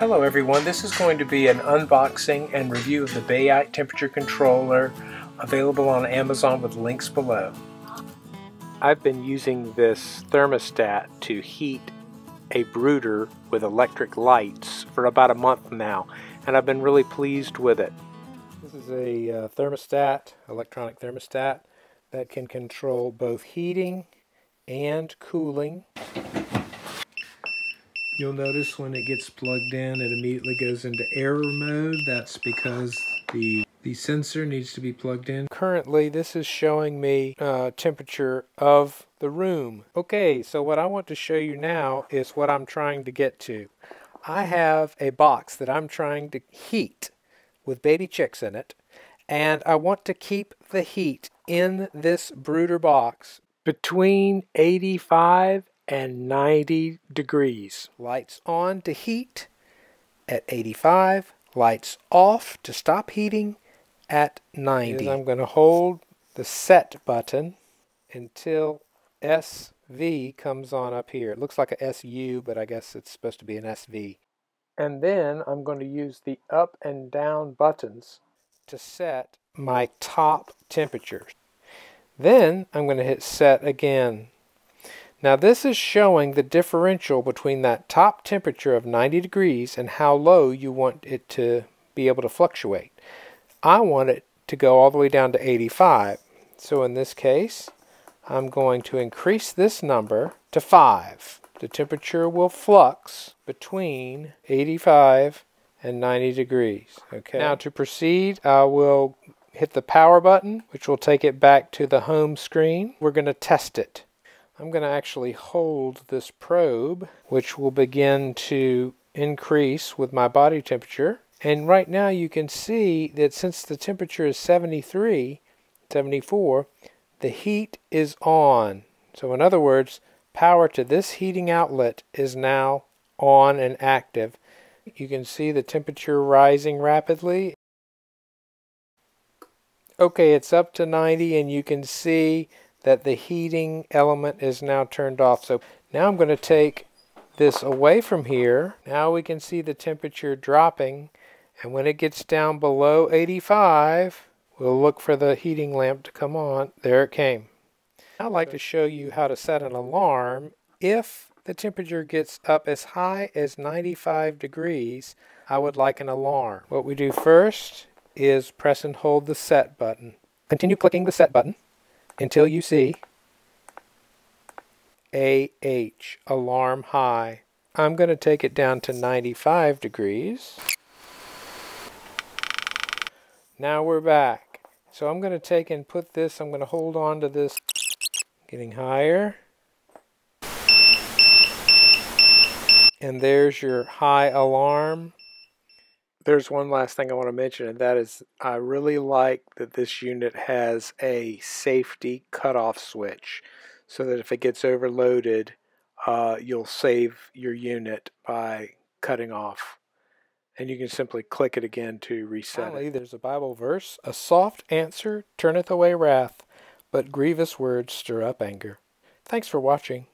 Hello everyone, this is going to be an unboxing and review of the Bayite temperature controller available on Amazon with links below. I've been using this thermostat to heat a brooder with electric lights for about a month now and I've been really pleased with it. This is a uh, thermostat, electronic thermostat that can control both heating and cooling. You'll notice when it gets plugged in, it immediately goes into error mode. That's because the the sensor needs to be plugged in. Currently, this is showing me uh, temperature of the room. Okay, so what I want to show you now is what I'm trying to get to. I have a box that I'm trying to heat with baby chicks in it, and I want to keep the heat in this brooder box between 85 and 90 degrees. Lights on to heat at 85, lights off to stop heating at 90. I'm going to hold the set button until SV comes on up here. It looks like a SU, but I guess it's supposed to be an SV. And then I'm going to use the up and down buttons to set my top temperature. Then I'm going to hit set again. Now this is showing the differential between that top temperature of 90 degrees and how low you want it to be able to fluctuate. I want it to go all the way down to 85. So in this case, I'm going to increase this number to 5. The temperature will flux between 85 and 90 degrees. Okay. Now to proceed, I will hit the power button, which will take it back to the home screen. We're going to test it. I'm going to actually hold this probe, which will begin to increase with my body temperature. And right now you can see that since the temperature is 73, 74, the heat is on. So in other words, power to this heating outlet is now on and active. You can see the temperature rising rapidly. Okay, it's up to 90 and you can see that the heating element is now turned off. So now I'm going to take this away from here. Now we can see the temperature dropping. And when it gets down below 85, we'll look for the heating lamp to come on. There it came. I'd like to show you how to set an alarm. If the temperature gets up as high as 95 degrees, I would like an alarm. What we do first is press and hold the set button. Continue clicking the set button until you see AH, alarm high. I'm going to take it down to 95 degrees. Now we're back. So I'm going to take and put this, I'm going to hold on to this, getting higher. And there's your high alarm there's one last thing I want to mention, and that is I really like that this unit has a safety cutoff switch so that if it gets overloaded, uh, you'll save your unit by cutting off. And you can simply click it again to reset Finally, it. there's a Bible verse A soft answer turneth away wrath, but grievous words stir up anger. Thanks for watching.